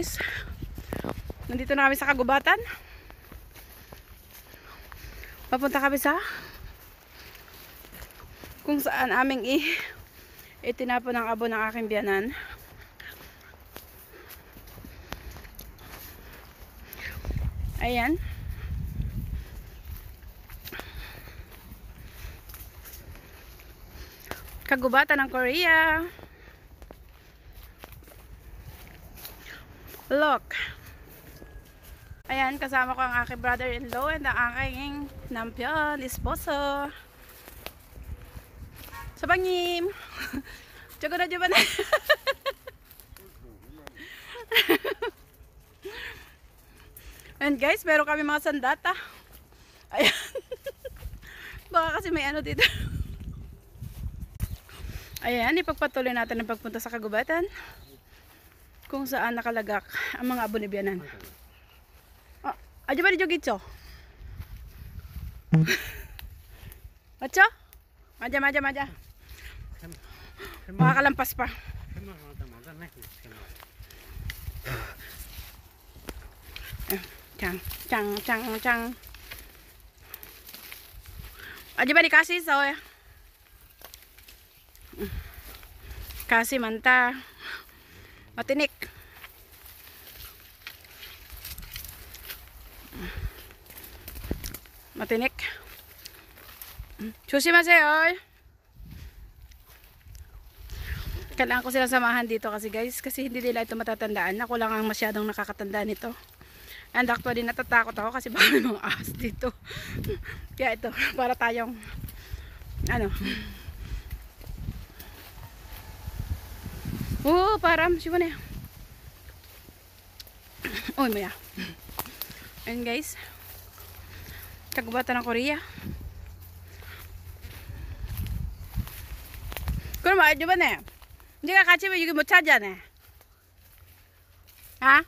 Guys. Nandito na kami sa kagubatan. Papunta kami sa kung saan aming i itinapon ang abo ng aking biyanan. Ayan. Kagubatan ng Korea. Look. Ayan, kasama ko ang aking brother-in-law and ang aking nampion, esposo. Sa bangim. Tiyago na dyan ba na? And guys, meron kami mga sandata. Ayan. Baka kasi may ano dito. Ayan, ipagpatuloy natin ang pagpunta sa kagubatan. Kung saan nakalagak ang mga abonibyanan. Oh, aja ba ni Jogitso? Macho? Maja, maja, maja. Makakalampas pa. Chang, chang, chang, chang. Aja ba ni Kasi so? Kasi manta. Matinik. Matinik. Susimaseyo. Kailangan ko silang samahan dito kasi guys. Kasi hindi nila ito matatandaan. Ako lang ang masyadong nakakatanda nito. And actually natatakot ako kasi baka may mga ahas dito. Kaya ito, para tayong ano, Oo, param. Siya na yan. Uy, maya. Ayun guys. Kagubatan ng Korea. 그럼 알죠 봐네. 네가 같이 왜 여기 못 찾아내? 아?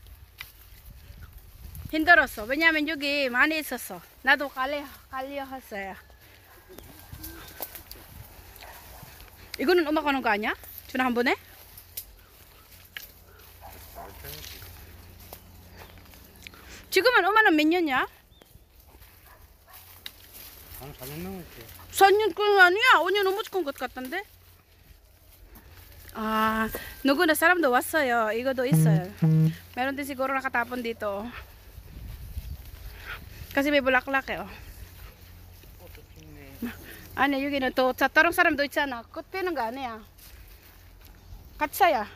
힘들었어. 왜냐면 여기 많이 있었어. 나도 갈려, 갈려 했어요. 이거는 음악 하는 거 아니야? 준아 한 번에? 지금은 엄마는 몇 년이야? 한 4년 넘었지. 4년 아니야? 5년 넘었을 것 같던데? Ah, 누구나 사람도 왔어요. 이거도 있어요. Meron din siguro nakatapon dito. Kasi may bulaklak eh. Oh. 아니 여기는 또 자, 다른 사람도 있잖아. 꽃 피는 거 아니야. 가차야.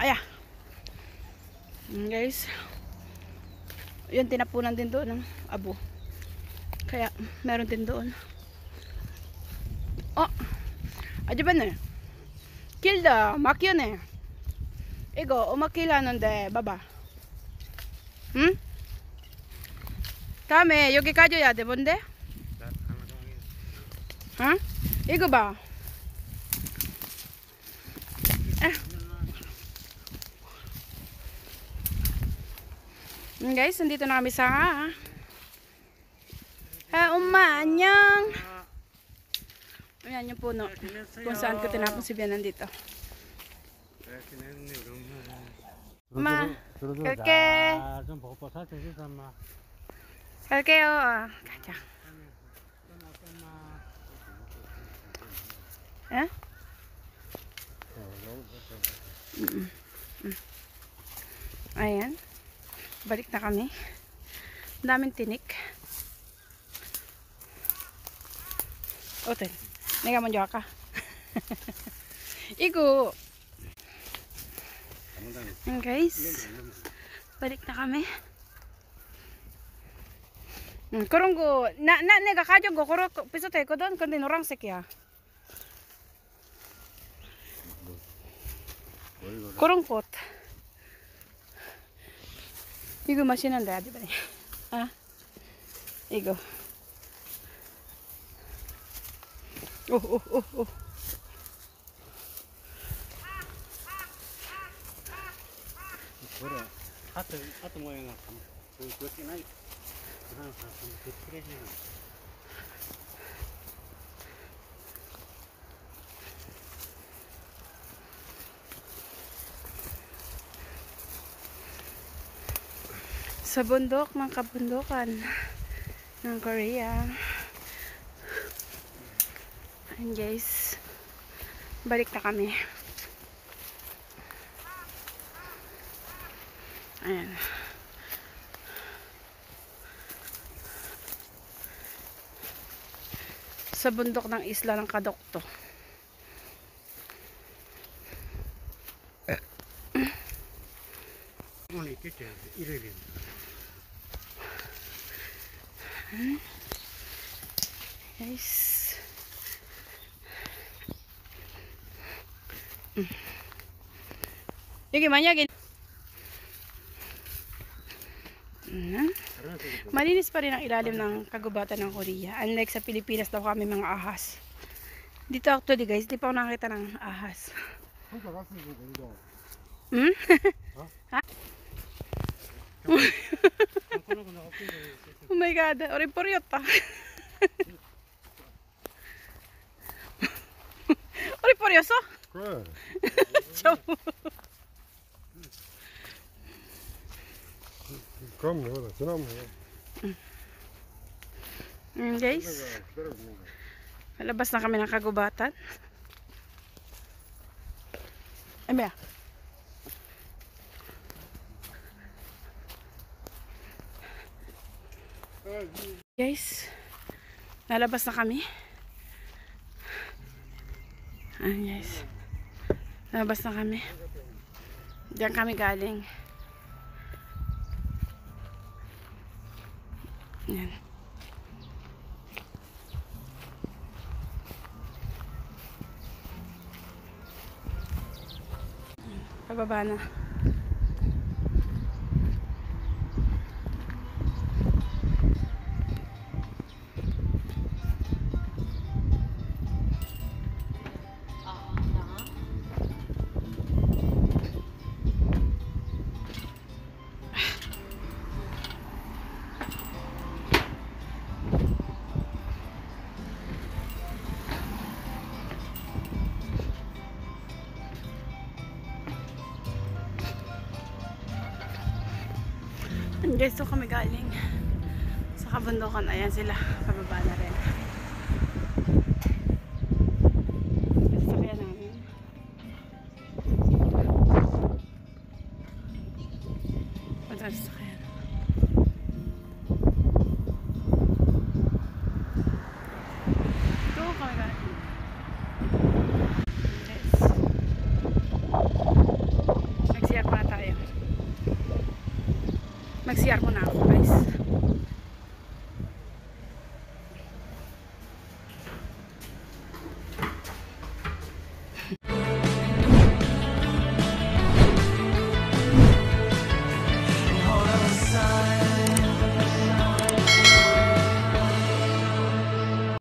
Aya. Ayan, guys. Yun, tinapunan din doon ng abo. Kaya, meron din doon. Oh! Ajaban na. Kilda, makyo na. Ego, umakila nonde, baba. Hmm? Kame, yogi kajo ya de bonde? Ha? Huh? Ego ba? Ayan guys, nandito na kami sa ha, umanyang. Ayan yung puno. Kung saan ko tinapong si Bianan dito ma kalke kalke o oh, Kaya. Ah. eh? Ayan balik na kami. Daming tinik. Oke, nega mo ka igu. And guys balik na kami. Hmm, kurung go na na nega kajo go koro piso tayo ko don kundi nurang sekya kurung 했거든? 근데 노란색이야. 그런 꽃. 이거 맛있는데, 아주 그래. 아, 이거. 오, 오, 오, 오. 그래. 하트, 하트 모양을 한번 그, 그렇게 나이. 하나, 하나, 그, 그 Sa bundok ng kabundukan ng Korea. Ayan guys. Balik na kami. Ayan. Sa bundok ng isla ng Kadokto. Only kitchen, Ayan. Guys. Yagi man, yagi. Ayan. Malinis pa rin ang ilalim ng kagubatan ng Korea. Unlike sa Pilipinas daw kami mga ahas. Dito actually guys, di pa ako nakakita ng ahas. Hmm? ha? oh my god, orin po riyot pa. orin po riyot so? Kure. Guys. Labas na kami ng kagubatan. Ay, maya. Guys, nalabas na kami. Ayan guys. Nalabas na kami. Diyan kami galing. Yan. Pababa na. Guys, so kami galing sa kabundukan. Ayan sila. Pababa na rin. armonado.